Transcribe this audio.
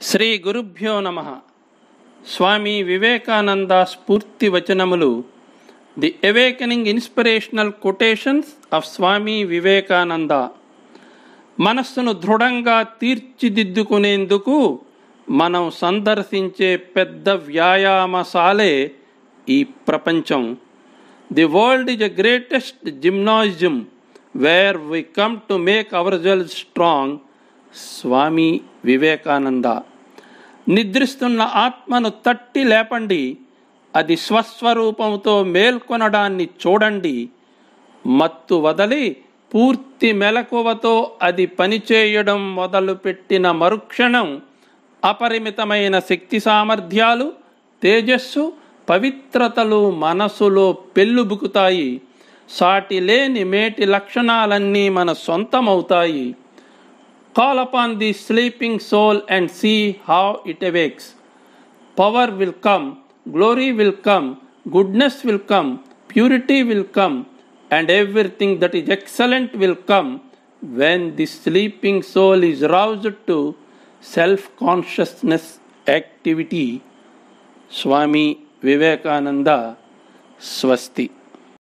శ్రీ గురుభ్యో నమ. స్వామి వివేకానంద స్ఫూర్తి వచనములు the awakening inspirational quotations of Swami Vivekananda. మనస్సును దృఢంగా తీర్చిదిద్దుకునేందుకు మనం సందర్శించే పెద్ద వ్యాయామశాలే ఈ ప్రపంచం. The world is a greatest gymnasium where we come to make our selves strong. Swami Vivekananda. నిద్రిస్తున్న ఆత్మను తట్టి లేపండి. అది స్వస్వరూపంతో మేల్కొనడాన్ని చూడండి. మత్తు వదలి పూర్తి మెలకువతో అది పనిచేయడం మొదలుపెట్టిన మరుక్షణం అపరిమితమైన శక్తి సామర్థ్యాలు తేజస్సు పవిత్రతలు మనసులో పెళ్ళుబుకుతాయి. సాటి లేని మేటి లక్షణాలన్నీ మన సొంతమవుతాయి. Call upon the sleeping soul and see how it awakes. Power will come, glory will come, goodness will come, purity will come, and everything that is excellent will come when the sleeping soul is roused to self consciousness activity. Swami Vivekananda Swasti.